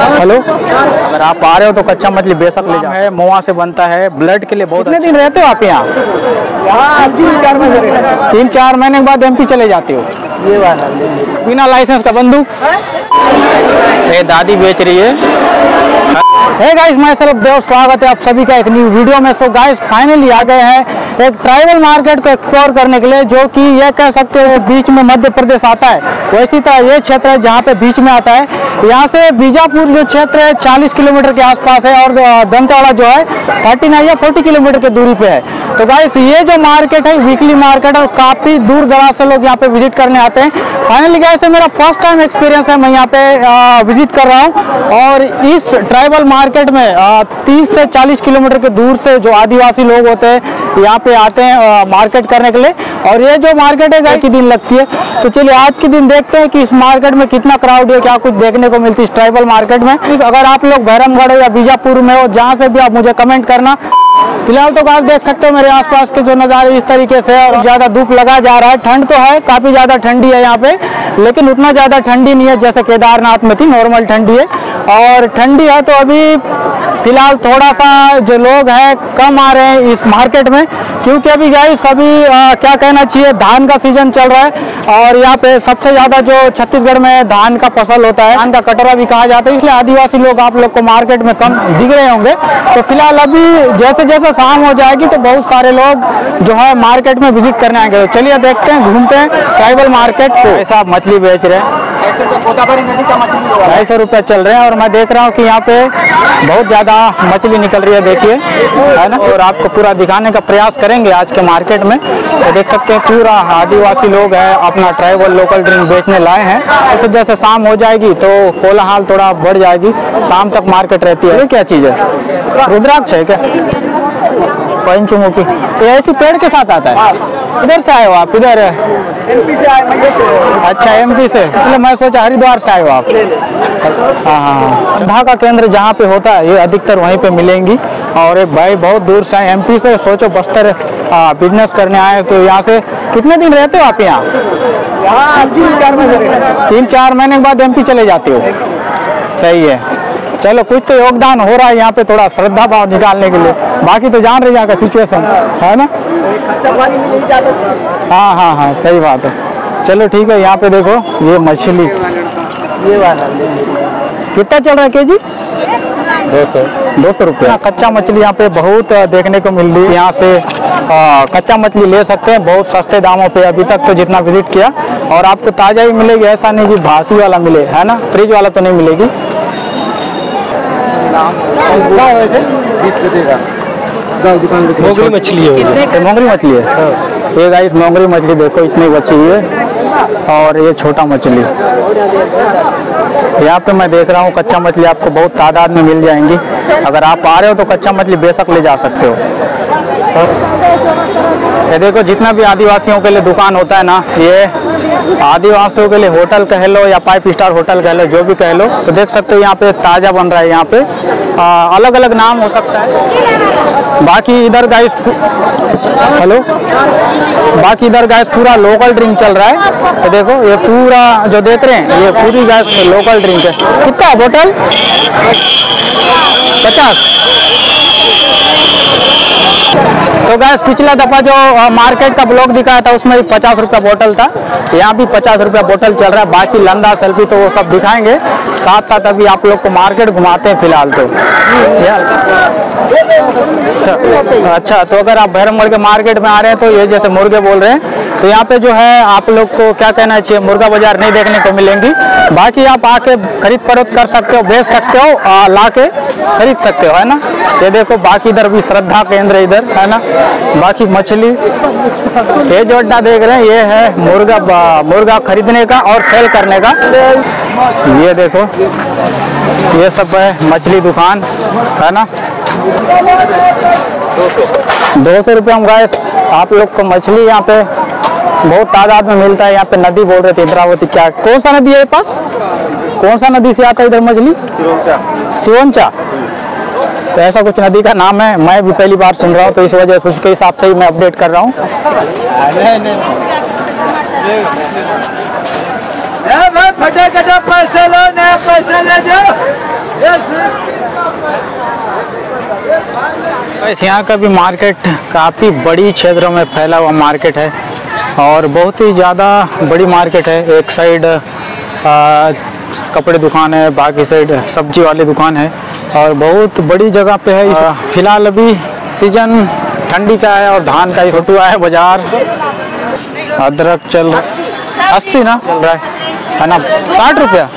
Hello अगर आप आ रहे हो तो कच्चा मछली बेशक ले जाओ। है मुआ से बनता है ब्लड के लिए बहुत कितने दिन रहते हो आप यहाँ? तीन चार महीने के बाद एमपी चले जाते हो? ये बात बिना लाइसेंस का बंदूक ये दादी बेच रही है। हे गाइस मैं सरफ देव स्वागत है आप सभी का एक न्यू वीडियो में। सो गाइस फाइनली आ गए हैं एक ट्राइबल मार्केट को एक्सप्लोर करने के लिए जो कि ये कह सकते हैं बीच में मध्य प्रदेश आता है। वैसी तरह ये क्षेत्र है जहाँ पे बीच में आता है। यहाँ से बीजापुर जो क्षेत्र है 40 किलोमीटर के आसपास है और दंतेवाड़ा जो है 39 या 40 किलोमीटर की दूरी पे है। तो गाइस ये जो मार्केट है वीकली मार्केट है और काफ़ी दूर दराज से लोग यहाँ पे विज़िट करने आते हैं। फाइनली गाइस मेरा फ़र्स्ट टाइम एक्सपीरियंस है, मैं यहाँ पे विज़िट कर रहा हूँ। और इस ट्राइबल मार्केट में तीस से चालीस किलोमीटर के दूर से जो आदिवासी लोग होते हैं, यहाँ पे आते हैं मार्केट करने के लिए। और ये जो मार्केट है ही दिन लगती है। तो चलिए, आज के दिन देखते हैं कि इस मार्केट में कितना क्राउड है, क्या कुछ देखने को मिलती है ट्राइबल मार्केट में। अगर आप लोग भैरमगढ़ या बीजापुर में हो जहाँ से भी आप मुझे कमेंट करना। फ़िलहाल तो आप देख सकते हो मेरे आसपास के जो नज़ारे इस तरीके से और ज़्यादा धूप लगा जा रहा है। ठंड तो है काफ़ी ज़्यादा ठंडी है यहाँ पे लेकिन उतना ज़्यादा ठंडी नहीं है जैसे केदारनाथ में थी नॉर्मल ठंडी है। और ठंडी है तो अभी फ़िलहाल थोड़ा सा जो लोग हैं कम आ रहे हैं इस मार्केट में क्योंकि अभी गाइस सभी अ, क्या कहना चाहिए धान का सीज़न चल रहा है और यहाँ पे सबसे ज़्यादा जो छत्तीसगढ़ में धान का फ़सल होता है धान का कटोरा भी कहा जाता है इसलिए आदिवासी लोग आप लोग को मार्केट में कम दिख रहे होंगे। तो फ़िलहाल अभी जैसे जैसे शाम हो जाएगी तो बहुत सारे लोग जो है मार्केट में विज़िट करने आएँगे। तो चलिए देखते हैं, घूमते हैं ट्राइबल मार्केट को। ऐसा मछली बेच रहे हैं। ढाई सौ रुपया चल रहे हैं और मैं देख रहा हूँ कि यहाँ पे बहुत ज़्यादा मछली निकल रही है, देखिए। है ना? और आपको पूरा दिखाने का प्रयास करेंगे आज के मार्केट में। तो देख सकते हैं पूरा आदिवासी लोग हैं, अपना ट्राइबल लोकल ड्रिंक बेचने लाए हैं। जैसे जैसे शाम हो जाएगी तो कोलाहल थोड़ा बढ़ जाएगी। शाम तक मार्केट रहती है। क्या चीज़ है? रुद्राक्ष है क्या? पंचमुखी। ये ऐसी पेड़ के साथ आता है। इधर से आए हो आप इधर। अच्छा एमपी से। इसलिए मैं सोचा हरिद्वार से आए हो आप। हाँ हाँ हाँ। का केंद्र जहाँ पे होता है ये अधिकतर वहीं पे मिलेंगी। और एक भाई बहुत दूर से आए एमपी से सोचो बस्तर बिज़नेस करने आए तो यहाँ से कितने दिन रहते हो आप यहाँ? तीन चार महीने के बाद एमपी चले जाते हो। सही है। चलो कुछ तो योगदान हो रहा है यहाँ पे थोड़ा श्रद्धा भाव निकालने के लिए। बाकी तो जान रहे यहाँ का सिचुएशन है ना? हाँ हाँ हाँ सही बात है। चलो ठीक है यहाँ पे देखो ये मछली। ये कितना चल रहा है के जी दो सौ। दो सौ रुपया। कच्चा मछली यहाँ पे बहुत देखने को मिल रही है। यहाँ से अ, कच्चा मछली ले सकते हैं बहुत सस्ते दामों पे अभी तक तो जितना विज़िट किया। और आपको ताज़ा ही मिलेगी ऐसा नहीं कि भासी वाला मिले है ना? फ्रिज वाला तो नहीं मिलेगी। मछली है वो। ये मोंगरी मछली है? ये गाइस मोंगरी मछली देखो इतनी बची हुई है। और ये छोटा मछली। यहाँ पे मैं देख रहा हूँ कच्चा मछली आपको बहुत तादाद में मिल जाएँगी। अगर आप आ रहे हो तो कच्चा मछली बेशक ले जा सकते हो। ये देखो जितना भी आदिवासियों के लिए दुकान होता है ना ये आदिवासियों के लिए होटल कह लो या फाइव स्टार होटल कह लो जो भी कह लो तो देख सकते हो यहाँ पे ताज़ा बन रहा है यहाँ पे। आ, अलग अलग नाम हो सकता है। बाकी इधर गाइस हेलो? बाकी इधर गैस पूरा लोकल ड्रिंक चल रहा है। ये देखो ये पूरा जो देख रहे हैं ये पूरी गैस लोकल ड्रिंक है। कितना बोतल पचास। तो गैस पिछला दफ़ा जो मार्केट का ब्लॉक दिखाया था, उसमें पचास रुपया बोतल था। यहाँ भी पचास रुपया बोतल चल रहा है। बाकी लंदा सेल्फी तो वो सब दिखाएँगे। साथ साथ अभी आप लोग को मार्केट घुमाते हैं फ़िलहाल तो। अच्छा तो अगर आप भैरमगढ़ के मार्केट में आ रहे हैं तो ये जैसे मुर्गे बोल रहे हैं तो यहाँ पे जो है आप लोग को क्या कहना चाहिए, मुर्गा बाज़ार नहीं देखने को मिलेंगी। बाकी आप आके खरीद फरोख्त कर सकते हो, बेच सकते हो ला के खरीद सकते हो, है ना? ये देखो, बाकी इधर भी श्रद्धा केंद्र इधर, है ना? बाकी मछली, ये जो अड्डा देख रहे हैं, ये है मुर्गा मुर्गा खरीदने का और सेल करने का। ये देखो, ये सब है मछली दुकान, है ना? दो सौ रुपये हम गैस आप लोग को मछली यहाँ पे बहुत तादाद में मिलता है यहाँ पे नदी बोल रहे थे इंद्रावती क्या कौन सा नदी है ये पास? कौन सा नदी से आता है इधर मछली? सिवंचा तो ऐसा कुछ नदी का नाम है मैं भी पहली बार सुन रहा हूँ तो इस वजह से उसके हिसाब से ही मैं अपडेट कर रहा हूँ। भाई फटे कटे पैसे लो नया पैसे ले जाओ वैसे यहाँ का भी मार्केट काफ़ी बड़ी क्षेत्रों में फैला हुआ मार्केट है। और बहुत ही ज़्यादा बड़ी मार्केट है। एक साइड कपड़े दुकान है बाकी साइड सब्ज़ी वाली दुकान है और बहुत बड़ी जगह पे है। फ़िलहाल अभी सीज़न ठंडी का है और धान का ही छोटू है बाज़ार। अदरक चल अस्सी ना? चल रहा है ना? साठ रुपया?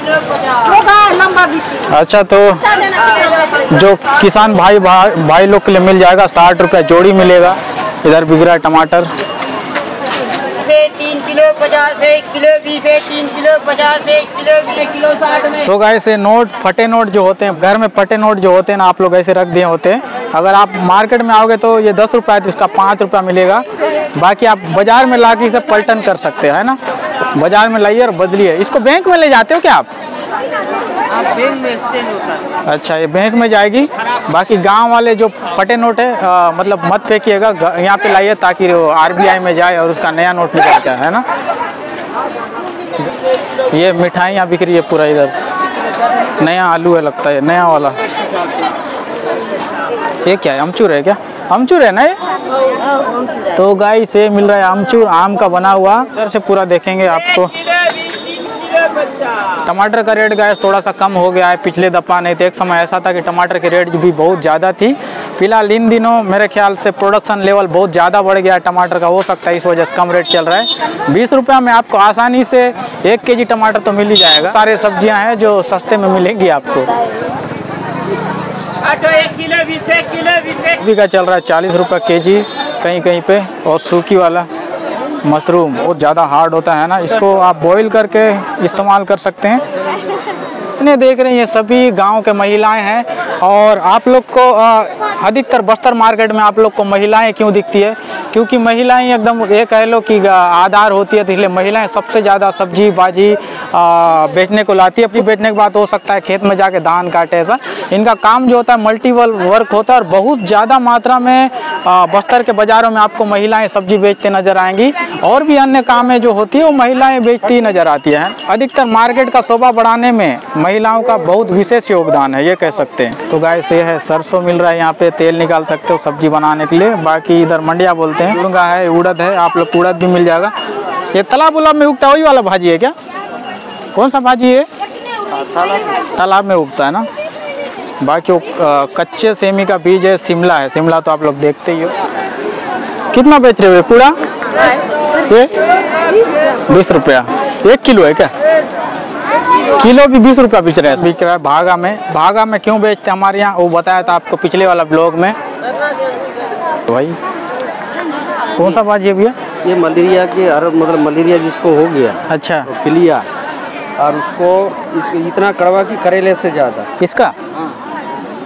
अच्छा तो जो किसान भाई भाई, भाई लोग के लिए मिल जाएगा साठ रुपया जोड़ी मिलेगा। इधर है टमाटर। से तीन किलो, पचास एक किलो, बीस है तीन किलो, पचास एक किलो, बीस किलो, साठ सो गाइस ये नोट फटे नोट जो होते हैं, घर में फटे नोट जो होते हैं ना, आप लोग ऐसे रख दिए होते हैं। अगर आप मार्केट में आओगे तो ये दस रुपया है तो इसका पाँच रुपया मिलेगा। बाकी आप बाज़ार में ला के इसे पलटन कर सकते हैं, है ना? बाज़ार में लाइए और बदलिए। इसको बैंक में ले जाते हो क्या आप? अच्छा ये बैंक में जाएगी? बाकी गाँव वाले जो फटे नोट है अ, मतलब मत फेंकिएगा यहाँ पे लाइए ताकि वो आरबीआई में जाए और उसका नया नोट निकल जाए है ना? ये मिठाइयाँ बिक रही है पूरा इधर। नया आलू है लगता है नया वाला। ये क्या है अमचूर है क्या? अमचूर है ना ये? तो गाय से मिल रहा है अमचूर आम का बना हुआ। इधर से पूरा देखेंगे आपको। टमाटर का रेट गैस थोड़ा सा कम हो गया है पिछले दफ़ा नहीं तो एक समय ऐसा था कि टमाटर की रेट भी बहुत ज़्यादा थी। फ़िलहाल इन दिनों मेरे ख्याल से प्रोडक्शन लेवल बहुत ज़्यादा बढ़ गया है टमाटर का हो सकता है इस वजह से कम रेट चल रहा है। बीस रुपया में आपको आसानी से एक के टमाटर तो मिल ही जाएगा। सारे सब्ज़ियाँ हैं जो सस्ते में मिलेंगी आपको। किलो का चल रहा है चालीस रुपये के जी कहीं कहीं पे और सूखी वाला। मशरूम, वो ज़्यादा हार्ड होता है ना, इसको आप बॉईल करके इस्तेमाल कर सकते हैं। इतने देख रहे हैं, ये सभी गाँव के महिलाएँ हैं और आप लोग को अधिकतर बस्तर मार्केट में आप लोग को महिलाएँ क्यों दिखती है? क्योंकि महिलाएँ एकदम ये कह लो कि आधार होती है तो इसलिए महिलाएँ सबसे ज़्यादा सब्ज़ी बाजी बेचने को लाती है। अपनी बेचने के बाद हो सकता है खेत में जाके धान काटे ऐसा। इनका काम जो होता है मल्टीपल वर्क होता है और बहुत ज़्यादा मात्रा में बस्तर के बाज़ारों में आपको महिलाएँ सब्ज़ी बेचते नज़र आएँगी। और भी अन्य कामें जो होती है, वो महिलाएँ बेचती नज़र आती हैं। अधिकतर मार्केट का शोभा बढ़ाने में महिलाओं का बहुत विशेष योगदान है ये कह सकते हैं। तो गाय से है सरसों मिल रहा है यहाँ पे तेल निकाल सकते हो सब्ज़ी बनाने के लिए। बाकी इधर मंडिया बोलते हैं। मुर्गा है उड़द है आप लोग उड़द भी मिल जाएगा। ये तालाब उलाब में उगता है वही वाला भाजी है क्या? कौन सा भाजी है? तालाब में उगता है ना? बाकी वो कच्चे सेमी का बीज है शिमला है। शिमला तो आप लोग देखते ही हो। कितना बेच रहे हो पूरा? ये? बीस रुपया। एक किलो है क्या? किलो भी बीस रुपया बिक रहा है बिक रहा है भागा में। भागा में क्यों बेचते हैं? हमारे यहाँ वो बताया था आपको पिछले वाला ब्लॉग में। भाई कौन सा भाजी है भैया? ये मलेरिया के हर मतलब मलेरिया जिसको हो गया अच्छा। तो फिलिया। और उसको इसको इतना कड़वा कि करेले से ज़्यादा। किसका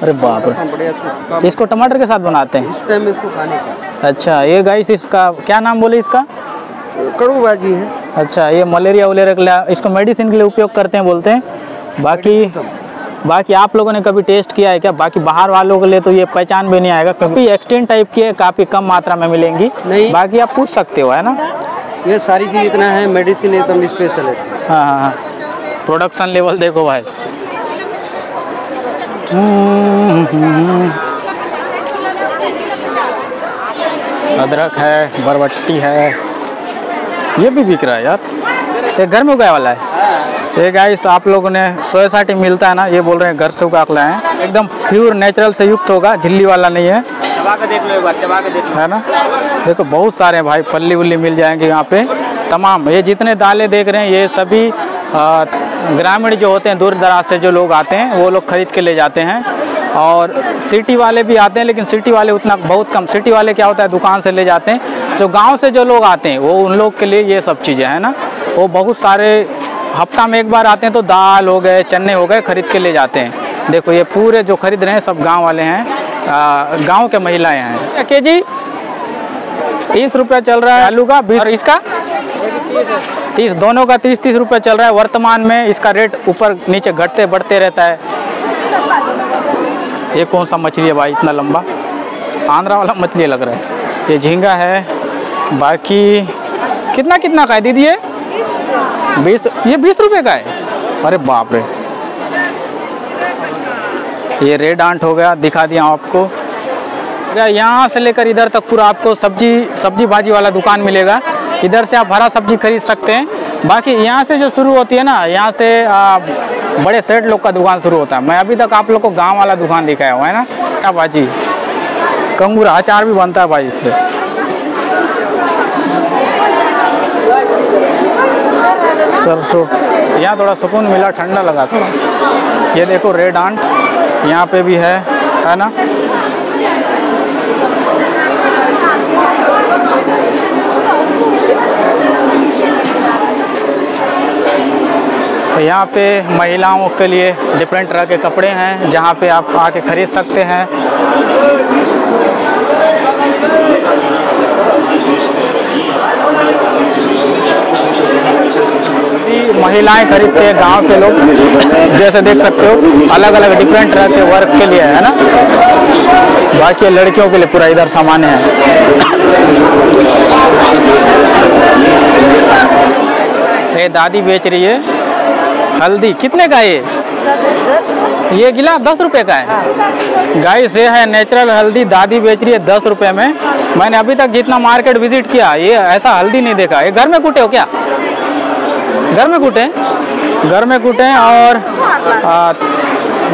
अरे बाप रे। इसको इसको टमाटर के साथ बनाते हैं? इस टाइम इसको खाने का। अच्छा ये गाइस इसका क्या नाम बोले इसका? कड़ू भाजी है। अच्छा ये मलेरिया वलेरिया के लिए इसको मेडिसिन के लिए उपयोग करते हैं बोलते हैं। बाकी बाकी आप लोगों ने कभी टेस्ट किया है क्या? बाकी बाहर वालों के लिए तो ये पहचान भी नहीं आएगा। क्योंकि एक्सटेंट टाइप की है काफ़ी कम मात्रा में मिलेंगी। नहीं। बाकी आप पूछ सकते हो है ना? ये सारी चीज़ इतना है मेडिसिन एकदम स्पेशल है। हाँ हाँ हाँ। प्रोडक्शन लेवल देखो भाई। अदरक है बरबट्टी है। ये भी बिक रहा है यार। ये घर में उगाया वाला है। ये गाइस आप लोगों ने सोया साठी मिलता है ना ये बोल रहे हैं घर से उगा लाए हैं। एकदम प्योर नेचुरल से युक्त होगा झिल्ली वाला नहीं है। देख लो एक चबा के देख लो। है ना? देखो बहुत सारे हैं भाई पल्ली उल्ली मिल जाएँगे यहाँ पे। तमाम ये जितने दालें देख रहे हैं ये सभी ग्रामीण जो होते हैं दूर दराज से जो लोग आते हैं वो लोग खरीद के ले जाते हैं। और सिटी वाले भी आते हैं लेकिन सिटी वाले उतना बहुत कम। सिटी वाले क्या होता है दुकान से ले जाते हैं। जो गाँव से जो लोग आते हैं वो उन लोग के लिए ये सब चीज़ें हैं ना। वो बहुत सारे हफ़्ता में एक बार आते हैं तो दाल हो गए चने हो गए खरीद के ले जाते हैं। देखो ये पूरे जो खरीद रहे हैं सब गाँव वाले हैं गाँव के महिलाएँ हैं। के जी? तीस रुपया चल रहा है। आलू का बीस और इसका? तीस दोनों का तीस तीस रुपया चल रहा है। वर्तमान में इसका रेट ऊपर नीचे घटते बढ़ते रहता है। ये कौन सा मछली है भाई इतना लंबा? आंध्रा वाला मछली लग रहा है। ये झींगा है। बाकी कितना कितना का है दीदी ये? बीस ये बीस रुपए का है? अरे बाप रे। ये रेड आंट हो गया दिखा दिया आपको। यहाँ से लेकर इधर तक पूरा आपको सब्ज़ी सब्ज़ी भाजी वाला दुकान मिलेगा। इधर से आप हरा सब्ज़ी खरीद सकते हैं। बाकी यहाँ से जो शुरू होती है ना यहाँ से आ, बड़े सेठ लोग का दुकान शुरू होता है। मैं अभी तक आप लोग को गाँव वाला दुकान दिखाया हुआ है ना। क्या भाजी कंगूरा अचार भी बनता है भाई इससे। सरसों यहाँ थोड़ा सुकून मिला, ठंडा लगा थोड़ा ये देखो रेड आंट यहाँ पे भी है है ना? तो यहाँ पे महिलाओं के लिए डिफरेंट तरह के कपड़े हैं, जहाँ पे आप आके खरीद सकते हैं। महिलाएँ खरीदते हैं गाँव के लोग। जैसे देख सकते हो अलग अलग डिफरेंट तरह के वर्क के लिए है ना? बाकी लड़कियों के लिए पूरा इधर सामान है। ये दादी बेच रही है हल्दी। कितने का ये? ये गिला दस रुपए का है। गाय से है नेचुरल हल्दी। दादी बेच रही है दस रुपए में। मैंने अभी तक जितना मार्केट विज़िट किया, ये ऐसा हल्दी नहीं देखा। ये घर में कूटे हो क्या? घर में कूटे? घर में कूटे और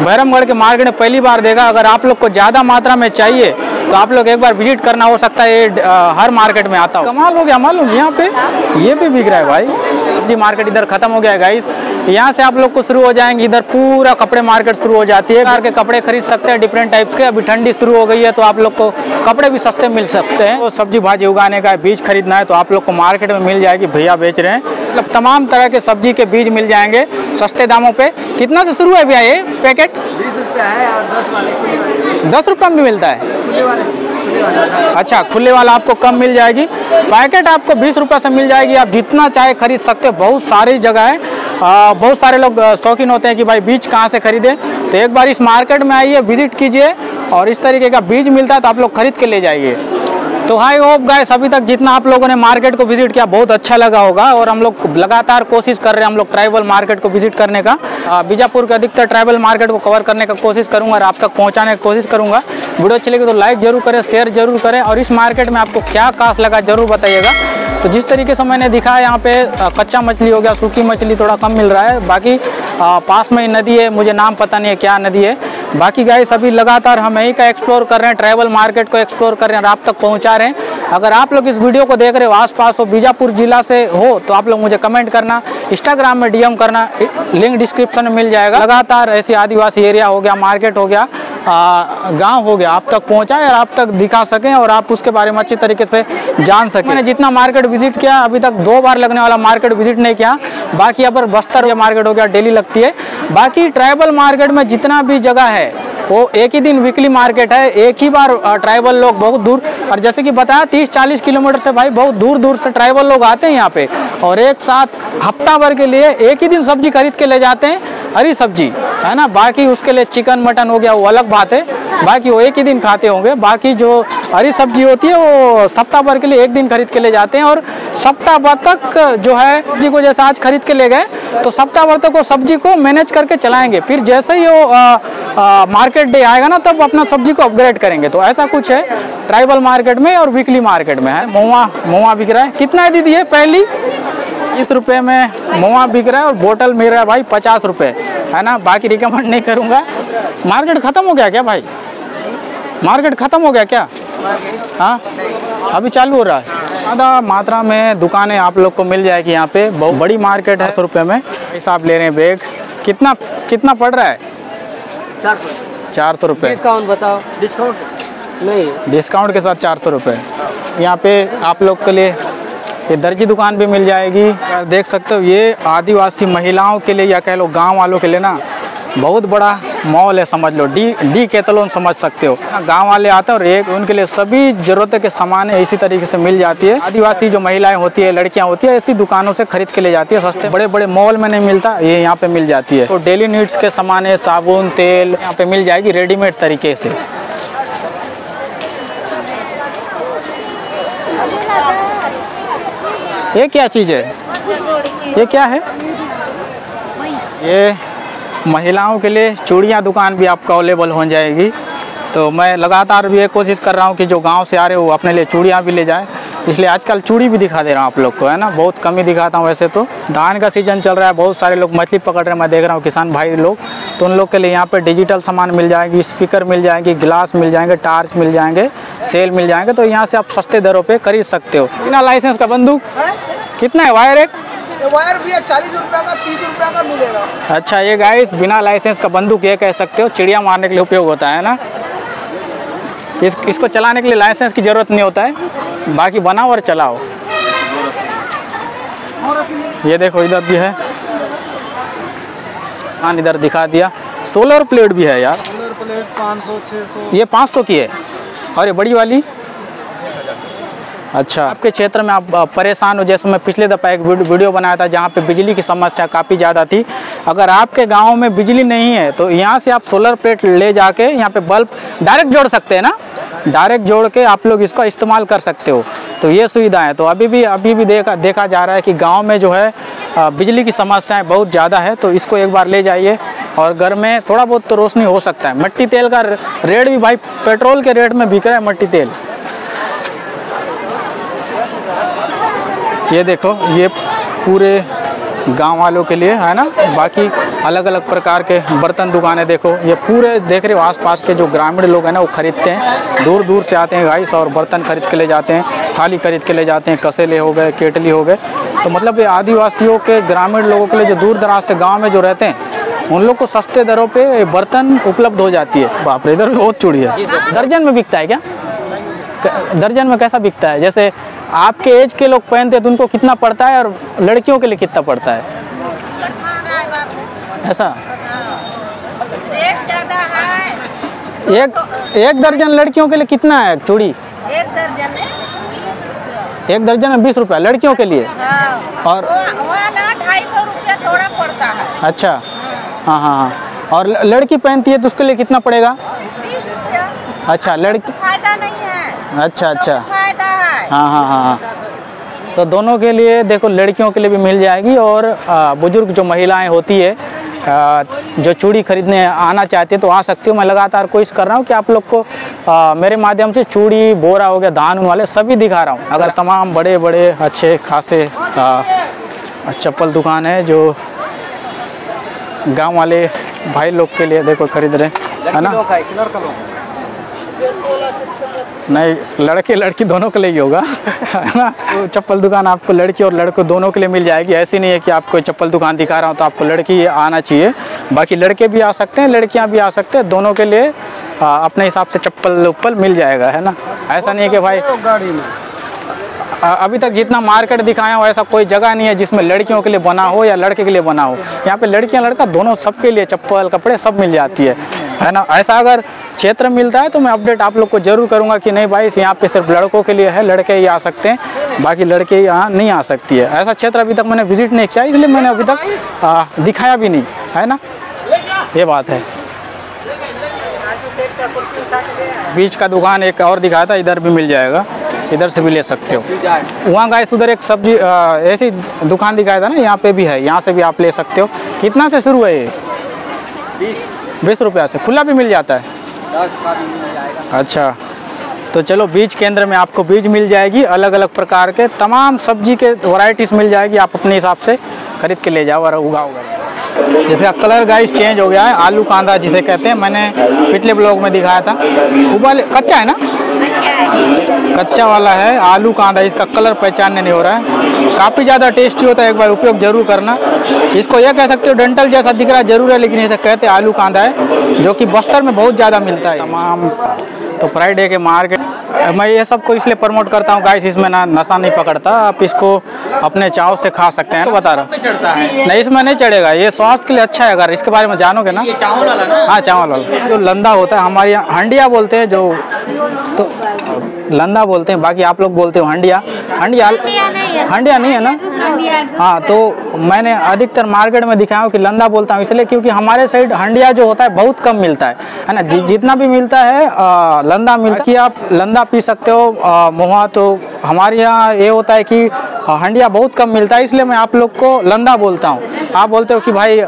भैरमगढ़ के मार्केट में पहली बार देगा अगर आप लोग को ज़्यादा मात्रा में चाहिए तो आप लोग एक बार विज़िट करना, हो सकता है हर मार्केट में आता हो। कमाल हो गया, मालूम, यहाँ पे ये भी बिक रहा है भाई। जी, मार्केट इधर खत्म हो गया है गाइस यहाँ से आप लोग को शुरू हो जाएँगे। इधर पूरा कपड़े मार्केट शुरू हो जाती है। के कपड़े खरीद सकते हैं डिफरेंट टाइप्स के। अभी ठंडी शुरू हो गई है तो आप लोग को कपड़े भी सस्ते मिल सकते हैं। तो सब्ज़ी भाजी उगाने का बीज खरीदना है तो आप लोग को मार्केट में मिल जाएगी भैया बेच रहे हैं। मतलब तमाम तरह के सब्ज़ी के बीज मिल जाएँगे सस्ते दामों पे। कितना से शुरू है भैया ये पैकेट? है दस रुपये में भी मिलता है। अच्छा खुले वाला आपको कम मिल जाएगी। पैकेट आपको बीस रुपये से मिल जाएगी। आप जितना चाहे खरीद सकते हो। बहुत सारी जगह है। बहुत सारे लोग शौकीन होते हैं कि भाई बीज कहाँ से खरीदें। तो एक बार इस मार्केट में आइए, विज़िट कीजिए और इस तरीके का बीज मिलता है तो आप लोग खरीद के ले जाइए। तो हाई होप गाइस अभी तक जितना आप लोगों ने मार्केट को विज़िट किया, बहुत अच्छा लगा होगा। और हम लोग लगातार कोशिश कर रहे हैं हम लोग ट्राइबल मार्केट को विज़िट करने का। बीजापुर के अधिकतर ट्राइबल मार्केट को कवर करने का कोशिश करूँगा और आप तक पहुँचाने की कोशिश करूँगा। वीडियो अच्छी लगी तो लाइक ज़रूर करें शेयर ज़रूर करें और इस मार्केट में आपको क्या कास्ट लगा ज़रूर बताइएगा। तो जिस तरीके से मैंने दिखाया यहाँ पे कच्चा मछली हो गया, सूखी मछली थोड़ा कम मिल रहा है। बाकी पास में ही नदी है, मुझे नाम पता नहीं है क्या नदी है। बाकी गाइस अभी लगातार हम यहीं का एक्सप्लोर कर रहे हैं ट्रैवल मार्केट को एक्सप्लोर कर रहे हैं और आप तक पहुँचा रहे हैं। अगर आप लोग इस वीडियो को देख रहे हो आसपास हो, बीजापुर जिला से हो तो आप लोग मुझे कमेंट करना इंस्टाग्राम में डीएम करना लिंक डिस्क्रिप्शन में मिल जाएगा। लगातार ऐसे आदिवासी एरिया हो गया मार्केट हो गया गाँव हो गया, आप तक पहुंचाएँ और आप तक दिखा सकें और आप उसके बारे में अच्छी तरीके से जान सकें। मैंने जितना मार्केट विज़िट किया, अभी तक दो बार लगने वाला मार्केट विज़िट नहीं किया। बाकी यहाँ पर बस्तर मार्केट हो गया, डेली लगती है। बाकी ट्राइबल मार्केट में जितना भी जगह है वो एक ही दिन वीकली मार्केट है, एक ही बार ट्राइबल लोग बहुत दूर, और जैसे कि बताया तीस चालीस किलोमीटर से भाई बहुत दूर दूर से ट्राइबल लोग आते हैं यहाँ पे, और एक साथ हफ़्ता भर के लिए एक ही दिन सब्ज़ी खरीद के ले जाते हैं, हरी सब्ज़ी, है ना? बाकी उसके लिए चिकन मटन हो गया, वो अलग बात है, बाकी वो एक ही दिन खाते होंगे, बाकी जो हरी सब्ज़ी होती है, वो सप्ताह भर के लिए एक दिन खरीद के ले जाते हैं, और सप्ताह भर तक जो है, सब्ज़ी को जैसे आज खरीद के ले गए तो सप्ताह भर तक वो सब्ज़ी को मैनेज करके चलाएँगे, फिर जैसे ही वो मार्केट डे आएगा ना, तब अपना सब्ज़ी को अपग्रेड करेंगे। तो ऐसा कुछ है ट्राइबल मार्केट में और वीकली मार्केट में है। मोवा मोवा बिक रहा है। कितना है दीदी है पहली? इस रुपए में मोवा बिक रहा है और बोतल मिल रहा है भाई पचास रुपये है ना? बाकी रिकमेंड नहीं करूँगा। मार्केट ख़त्म हो गया क्या भाई? मार्केट ख़त्म हो गया क्या? हाँ? अभी चालू हो रहा है। ज़्यादा मात्रा में दुकानें आप लोग को मिल जाएगी यहाँ पे। बहुत बड़ी मार्केट है। सौ रुपये में। आप ले रहे हैं बैग। कितना कितना पड़ रहा है? चार चार सौ रुपये डिस्काउंट बताओ। डिस्काउंट? नहीं। डिस्काउंट के साथ चार सौ रुपये यहाँ पे आप लोग के लिए ये दर्जी दुकान भी मिल जाएगी। देख सकते हो ये आदिवासी महिलाओं के लिए या कह लो गाँव वालों के लिए ना बहुत बड़ा मॉल है, समझ लो। डी डी कैथलोन समझ सकते हो। गाँव वाले आते हैं और एक, उनके लिए सभी ज़रूरत के सामान इसी तरीके से मिल जाती है। आदिवासी जो महिलाएँ होती है, लड़कियाँ होती है, ऐसी दुकानों से खरीद के ले जाती है सस्ते। बड़े बड़े मॉल में नहीं मिलता, ये यहाँ पे मिल जाती है। तो डेली नीड्स के सामान है, साबुन, तेल, यहाँ पे मिल जाएगी रेडीमेड तरीके से। ये क्या चीज़ है? ये क्या है? ये महिलाओं के लिए चूड़ियाँ दुकान भी आपको अवेलेबल हो जाएगी। तो मैं लगातार भी ये कोशिश कर रहा हूँ कि जो गाँव से आ रहे हो अपने लिए चूड़ियाँ भी ले जाए। इसलिए आजकल चूड़ी भी दिखा दे रहा हूँ आप लोग को, है ना? बहुत कम ही दिखाता हूँ वैसे तो। धान का सीज़न चल रहा है, बहुत सारे लोग मछली पकड़ रहे हैं, मैं देख रहा हूँ किसान भाई लोग। तो उन लोग के लिए यहाँ पर डिजिटल सामान मिल जाएगी स्पीकर मिल जाएँगी गिलास मिल जाएँगे टार्च मिल जाएँगे सेल मिल जाएँगे। तो यहाँ से आप सस्ते दरों पर खरीद सकते हो। बिना लाइसेंस का बंदूक। कितना है वायर एक? ये वायर भी है चालीस रुपया का तीस रुपया का मिलेगा। अच्छा ये गाइस बिना लाइसेंस का बंदूक ये कह सकते हो चिड़िया मारने के लिए उपयोग होता है ना? इस, इसको चलाने के लिए लाइसेंस की ज़रूरत नहीं होता है। बाकी बनाओ और चलाओ। ये देखो इधर भी है। हाँ इधर दिखा दिया। सोलर प्लेट भी है यार। सोलर प्लेट पाँच सौ छः सौ। ये 500 की है। और ये बड़ी वाली? अच्छा। आपके क्षेत्र में आप परेशान हो। जैसे मैं पिछले दफ़ा एक वीडियो बनाया था जहाँ पे बिजली की समस्या काफ़ी ज़्यादा थी। अगर आपके गाँव में बिजली नहीं है तो यहाँ से आप सोलर प्लेट ले जाके यहाँ पे बल्ब डायरेक्ट जोड़ सकते हैं ना? डायरेक्ट जोड़ के आप लोग इसका इस्तेमाल कर सकते हो। तो ये सुविधा है। तो अभी भी अभी भी देखा देखा जा रहा है कि गाँव में जो है बिजली की समस्याएँ बहुत ज़्यादा है। तो इसको एक बार ले जाइए और घर में थोड़ा बहुत तो रोशनी हो सकता है। मट्टी तेल का रेट भी भाई, पेट्रोल के रेट में बिक रहा है मट्टी तेल। ये देखो, ये पूरे गाँव वालों के लिए है ना? बाकी अलग अलग प्रकार के बर्तन दुकानें देखो, ये पूरे देख रहे हो आसपास के जो ग्रामीण लोग हैं ना, वो खरीदते हैं। दूर दूर से आते हैं गाइस और बर्तन खरीद के ले जाते हैं, थाली खरीद के ले जाते हैं, कसेले हो गए, केटली हो गए। तो मतलब ये आदिवासियों के ग्रामीण लोगों के लिए जो दूर दराज से गाँव में जो रहते हैं, उन लोग को सस्ते दरों पे बर्तन उपलब्ध हो जाती है। बाप रे, इधर बहुत चूड़ी है। दर्जन में बिकता है क्या? दर्जन में कैसा बिकता है? जैसे आपके एज के लोग पहनते हैं तो उनको कितना पड़ता है और लड़कियों के लिए कितना पड़ता है? ऐसा? एक एक दर्जन लड़कियों के लिए कितना है चूड़ी? एक दर्जन एक दर्जन में बीस रुपया लड़कियों के लिए? हाँ और ढाई सौ रुपया थोड़ा पड़ता है अच्छा। हाँ हाँ हाँ। और लड़की पहनती है तो उसके लिए कितना पड़ेगा? अच्छा लड़की फ़ायदा नहीं है। अच्छा अच्छा। फ़ायदा है हाँ हाँ हाँ। तो दोनों के लिए देखो लड़कियों के लिए भी मिल जाएगी और बुज़ुर्ग जो महिलाएँ होती है जो चूड़ी खरीदने आना चाहती है तो आ सकती हूँ। मैं लगातार कोशिश कर रहा हूँ कि आप लोग को आ, मेरे माध्यम से चूड़ी बोरा हो गया धान वाले सभी दिखा रहा हूँ। अगर तमाम बड़े बड़े अच्छे खासे चप्पल दुकान है जो गाँव वाले भाई लोग के लिए देखो खरीद रहे हैं ना? नहीं लड़के लड़की दोनों के लिए ही होगा है ना? चप्पल दुकान आपको लड़की और लड़कों दोनों के लिए मिल जाएगी। ऐसी नहीं है कि आपको चप्पल दुकान दिखा रहा हूँ तो आपको लड़की आना चाहिए। बाकी लड़के भी आ सकते हैं लड़कियाँ भी आ सकते हैं दोनों के लिए आ, अपने हिसाब से चप्पल उप्पल मिल जाएगा है ना? ऐसा नहीं है कि भाई गाड़ी में अभी तक जितना मार्केट दिखाया हो, ऐसा कोई जगह नहीं है जिसमें लड़कियों के लिए बना हो या लड़के के लिए बना हो। यहाँ पे लड़कियाँ लड़का दोनों सबके लिए चप्पल, कपड़े सब मिल जाती है। है ना? ऐसा अगर क्षेत्र मिलता है तो मैं अपडेट आप लोग को ज़रूर करूँगा कि नहीं भाई यहाँ पे सिर्फ़ लड़कों के लिए है, लड़के ही आ सकते हैं, बाकी लड़के यहाँ नहीं आ सकती है। ऐसा क्षेत्र अभी तक मैंने विज़िट नहीं किया, इसलिए मैंने अभी तक दिखाया भी नहीं। है ना? ये बात है। बीच का दुकान एक और दिखाया था, इधर भी मिल जाएगा। इधर से भी ले सकते हो। वहाँ गाइस उधर एक सब्ज़ी ऐसी दुकान दिखाया था ना यहाँ पे भी है यहाँ से भी आप ले सकते हो। कितना से शुरू है ये? बीस। बीस रुपया से। खुला भी मिल जाता है? दस का भी मिल जाएगा। अच्छा। तो चलो बीज केंद्र में आपको बीज मिल जाएगी अलग अलग प्रकार के तमाम सब्ज़ी के वैरायटीज मिल जाएगी आप अपने हिसाब से खरीद के ले जाओ और उगाओ। जैसे कलर गाइस चेंज हो गया है आलू कांदा जिसे कहते हैं मैंने पिछले ब्लॉग में दिखाया था। उबाले कच्चा है ना? कच्चा वाला है आलू कांदा इसका कलर पहचानने नहीं हो रहा है। काफ़ी ज़्यादा टेस्टी होता है एक बार उपयोग ज़रूर करना। इसको यह कह सकते हो डेंटल जैसा दिख रहा है ज़रूर है लेकिन इसे कहते आलू कांदा है जो कि बस्तर में बहुत ज़्यादा मिलता है। तमाम तो फ्राइडे के मार्केट मैं ये सबको इसलिए प्रमोट करता हूँ गाइस इसमें ना नशा नहीं पकड़ता। आप इसको अपने चाव से खा सकते हैं। तो बता रहा हूँ चढ़ता है। नहीं इसमें नहीं चढ़ेगा ये स्वास्थ्य के लिए अच्छा है अगर इसके बारे में जानोगे ना। ये चावल वाला ना? हाँ चावल वाला। जो लंदा होता है हमारे यहाँ हंडिया बोलते हैं जो तो out. लंदा बोलते हैं बाकी आप लोग बोलते हो हंडिया। हंडिया हंडिया नहीं है। ना? हाँ। तो मैंने अधिकतर मार्केट में दिखाया हूँ कि लंदा बोलता हूँ इसलिए क्योंकि हमारे साइड हंडिया जो होता है बहुत कम मिलता है। है ना? जि, जितना भी मिलता है आ, लंदा मिलता है। आप लंदा पी सकते हो मुहा तो हमारे यहाँ ये होता है कि हंडिया बहुत कम मिलता है इसलिए मैं आप लोग को लंदा बोलता हूँ। आप बोलते हो कि भाई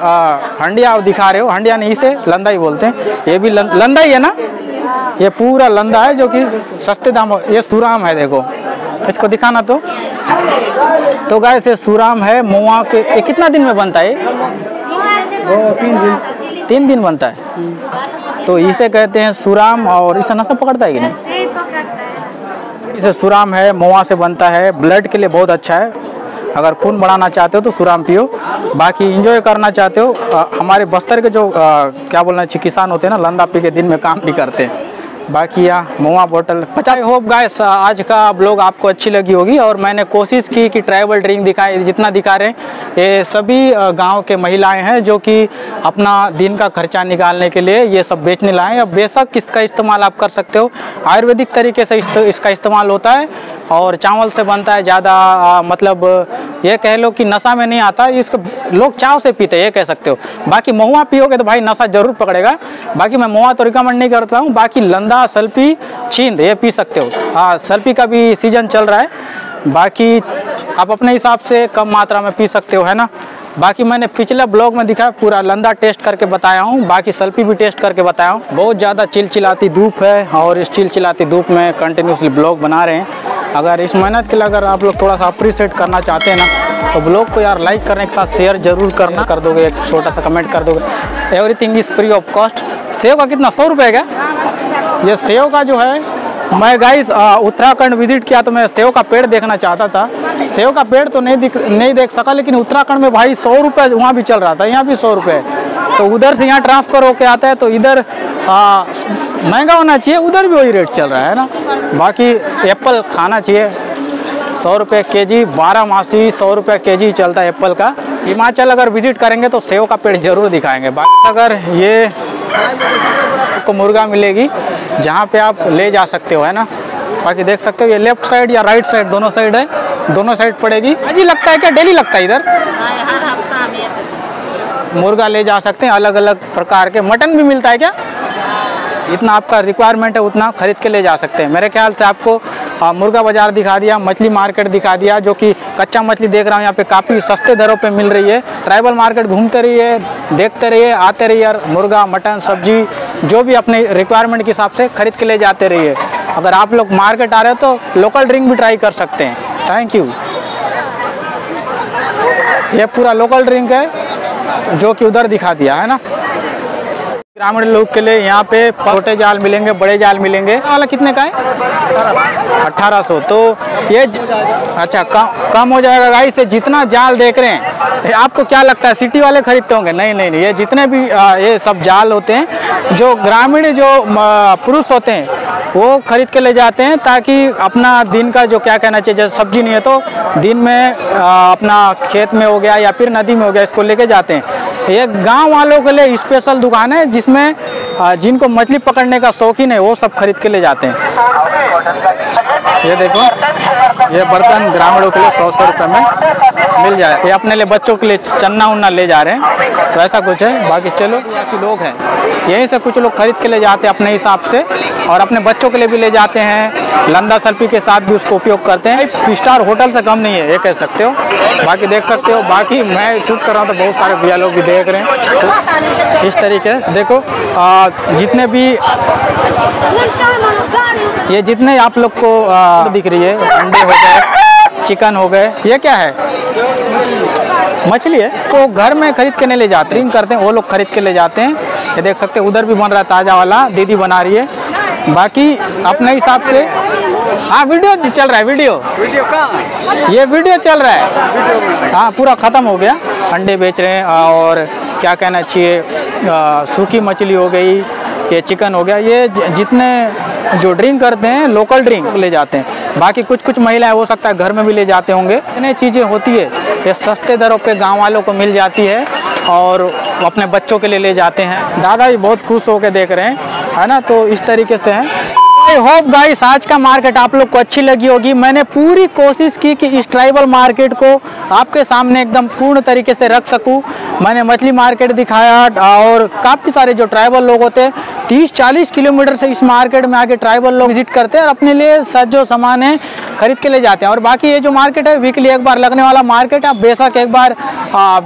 हंडिया आप दिखा रहे हो हंडिया नहीं इसे लंदा ही बोलते हैं। ये भी लं- लंदा ही है ना? ये पूरा लंदा है जो कि सस्ते दाम ये सुराम है देखो। इसको दिखाना तो। तो गाय से सुराम है मुआ के ये कितना दिन में बनता है? ये? तीन दिन तीन दिन बनता है। तो इसे कहते हैं सुराम और इसे नशा पकड़ता है कि नहीं? इसे सुराम है मुआ से बनता है। ब्लड के लिए बहुत अच्छा है। अगर खून बढ़ाना चाहते हो तो सुराम पियो। बाकी इंजॉय करना चाहते हो अ, हमारे बस्तर के जो अ, क्या बोलना चाहिए किसान होते हैं ना लंदा पी के दिन में काम भी करते। हैं बाकी या मुआ बोतल। आई होप गाइस आज का ब्लॉग आपको अच्छी लगी होगी और मैंने कोशिश की कि ट्राइबल ड्रिंक दिखाए जितना दिखा रहे हैं। ये सभी गाँव के महिलाएँ हैं जो कि अपना दिन का खर्चा निकालने के लिए ये सब बेचने लाएँ अब बेशक इसका इस्तेमाल आप कर सकते हो। आयुर्वेदिक तरीके से इस, इसका इस्तेमाल होता है। और चावल से बनता है ज़्यादा मतलब ये कह लो कि नशा में नहीं आता इसको लोग चाव से पीते ये कह सकते हो। बाकी महुआ पियोगे तो भाई नशा ज़रूर पकड़ेगा। बाकी मैं महुआ तो रिकमेंड नहीं करता हूँ, बाकी लंदा, सल्पी छींद ये पी सकते हो। हाँ सल्पी का भी सीज़न चल रहा है, बाकी आप अपने हिसाब से कम मात्रा में पी सकते हो, है ना? बाकी मैंने पिछले ब्लॉग में दिखा, पूरा लंदा टेस्ट करके बताया हूँ, बाकी सल्पी भी टेस्ट करके बताया हूँ। बहुत ज़्यादा चिलचिलाती धूप है और इस चिलचिलाती धूप में कंटिन्यूसली ब्लॉग बना रहे हैं। अगर इस मेहनत के लिए अगर आप लोग थोड़ा सा अप्रिशिएट करना चाहते हैं ना तो ब्लॉग को यार लाइक करने के साथ शेयर ज़रूर करना, कर दोगे, एक छोटा सा कमेंट कर दोगे। Everything is free of cost save का कितना? सौ रुपये का ये सेव का जो है मैं गाइस उत्तराखंड विज़िट किया तो मैं सेव का पेड़ देखना चाहता था। सेव का पेड़ तो नहीं दिख, नहीं देख सका, लेकिन उत्तराखंड में भाई सौ रुपये वहाँ भी चल रहा था, यहाँ भी सौ रुपये तो उधर से यहाँ ट्रांसफ़र होके आता है तो इधर महँगा होना चाहिए, उधर भी वही रेट चल रहा है ना। बाकी एप्पल खाना चाहिए, सौ रुपये के जी बारह मासी, सौ रुपये के जी चलता है एप्पल का। हिमाचल अगर विज़िट करेंगे तो सेव का पेड़ ज़रूर दिखाएँगे। बाकी अगर ये आपको मुर्गा मिलेगी जहाँ पे आप ले जा सकते हो है ना? बाकी देख सकते हो ये लेफ़्ट साइड या राइट साइड दोनों साइड है दोनों साइड पड़ेगी। अजी लगता है क्या? डेली लगता है इधर? मुर्गा ले जा सकते हैं अलग अलग प्रकार के। मटन भी मिलता है क्या? जितना आपका रिक्वायरमेंट है उतना खरीद के ले जा सकते हैं। मेरे ख्याल से आपको मुर्गा बाज़ार दिखा दिया, मछली मार्केट दिखा दिया, जो कि कच्चा मछली देख रहा हूँ, यहाँ पे काफ़ी सस्ते दरों पे मिल रही है। ट्राइबल मार्केट घूमते रहिए, देखते रहिए, आते रहिए और मुर्गा, मटन, सब्ज़ी, जो भी अपने रिक्वायरमेंट के हिसाब से खरीद के ले जाते रहिए। अगर आप लोग मार्केट आ रहे हो तो लोकल ड्रिंक भी ट्राई कर सकते हैं। थैंक यू ये पूरा लोकल ड्रिंक है, जो कि उधर दिखा दिया, है ना? ग्रामीण लोग के लिए यहाँ पे छोटे जाल मिलेंगे बड़े जाल मिलेंगे। वाला कितने का है? अठारह सौ। तो ये ज- अच्छा कम कम हो जाएगा गाइस से जितना जाल देख रहे हैं। आपको क्या लगता है सिटी वाले खरीदते होंगे? नहीं नहीं नहीं ये जितने भी आ, ये सब जाल होते हैं जो ग्रामीण जो पुरुष होते हैं वो खरीद के ले जाते हैं ताकि अपना दिन का जो क्या कहना चाहिए जैसे सब्ज़ी नहीं है तो दिन में आ, अपना खेत में हो गया या फिर नदी में हो गया इसको लेके जाते हैं। ये गाँव वालों के लिए स्पेशल दुकान है जिसमें आ, जिनको मछली पकड़ने का शौकीन है वो सब खरीद के ले जाते हैं। ये देखो ये बर्तन ग्रामीणों के लिए सौ सौ रुपये में मिल जाए ये अपने लिए बच्चों के लिए चन्ना उन्ना ले जा रहे हैं। तो ऐसा कुछ है। बाकी चलो ऐसे लोग हैं। यहीं से कुछ लोग खरीद के ले जाते हैं अपने हिसाब से और अपने बच्चों के लिए भी ले जाते हैं। लंदा सर्पी के साथ भी उसको उपयोग करते हैं। स्टार होटल से कम नहीं है ये कह सकते हो। बाकी देख सकते हो। बाकी मैं शूट कर रहा हूँ तो बहुत सारे भैया लोग भी देख रहे हैं। तो इस तरीके से देखो आ, जितने भी ये जितने आप लोग को आ, दिख रही है अंडे हो गए चिकन हो गए ये क्या है? मछली है। इसको घर में खरीद के नहीं ले जाते ड्रिंक करते हैं वो लोग खरीद के ले जाते हैं। ये देख सकते हैं उधर भी बन रहा है ताज़ा वाला दीदी बना रही है। बाकी अपने हिसाब से हाँ वीडियो चल रहा है वीडियो। वीडियो कहाँ? ये वीडियो चल रहा है। हाँ पूरा ख़त्म हो गया। अंडे बेच रहे हैं और क्या कहना चाहिए सूखी मछली हो गई ये चिकन हो गया। ये जितने जो ड्रिंक करते हैं, लोकल ड्रिंक ले जाते हैं। बाकी कुछ कुछ महिलाएँ, हो सकता है घर में भी ले जाते होंगे। इतनी चीज़ें होती है। ये सस्ते दरों पे गाँव वालों को मिल जाती है और अपने बच्चों के लिए ले जाते हैं। दादा भी बहुत खुश होकर देख रहे हैं, है ना? तो इस तरीके से हैं। आई होप गाइस आज का मार्केट आप लोग को अच्छी लगी होगी। मैंने पूरी कोशिश की कि इस ट्राइबल मार्केट को आपके सामने एकदम पूर्ण तरीके से रख सकूँ। मैंने मछली मार्केट दिखाया और काफ़ी सारे जो ट्राइबल लोग होते हैं, तीस, चालीस किलोमीटर से इस मार्केट में आके ट्राइबल लोग विज़िट करते हैं और अपने लिए सज जो सामान है, खरीद के ले जाते हैं। और बाकी ये जो मार्केट है वीकली एक बार लगने वाला मार्केट है, आप बेशक एक बार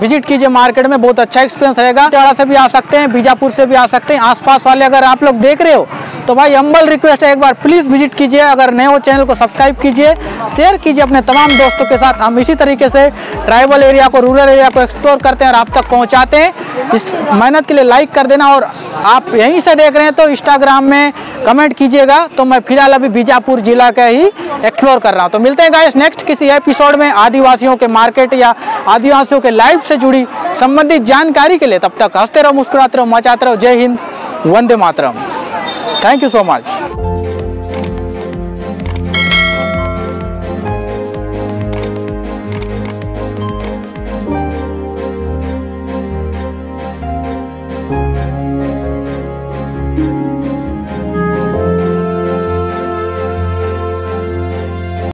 विज़िट कीजिए मार्केट में, बहुत अच्छा एक्सपीरियंस रहेगा। तेड़ा से भी आ सकते हैं, बीजापुर से भी आ सकते हैं, आसपास वाले अगर आप लोग देख रहे हो तो भाई अम्बल रिक्वेस्ट है, एक बार प्लीज़ विज़िट कीजिए। अगर नए हो चैनल को सब्सक्राइब कीजिए शेयर कीजिए अपने तमाम दोस्तों के साथ। हम इसी तरीके से ट्राइबल एरिया को रूरल एरिया को एक्सप्लोर करते हैं और आप तक पहुंचाते हैं। इस मेहनत के लिए लाइक कर देना और आप यहीं से देख रहे हैं तो इंस्टाग्राम में कमेंट कीजिएगा। तो मैं फ़िलहाल अभी बीजापुर जिला का ही एक्सप्लोर कर रहा हूँ। तो मिलते हैं गाइस नेक्स्ट किसी एपिसोड में आदिवासियों के मार्केट या आदिवासियों के लाइफ से जुड़ी संबंधित जानकारी के लिए। तब तक हँसते रहो, मुस्कुराते रहो, मचाते रहो। जय हिंद, वंदे मातरम। Thank you so much